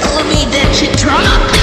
Tell me that you dropped.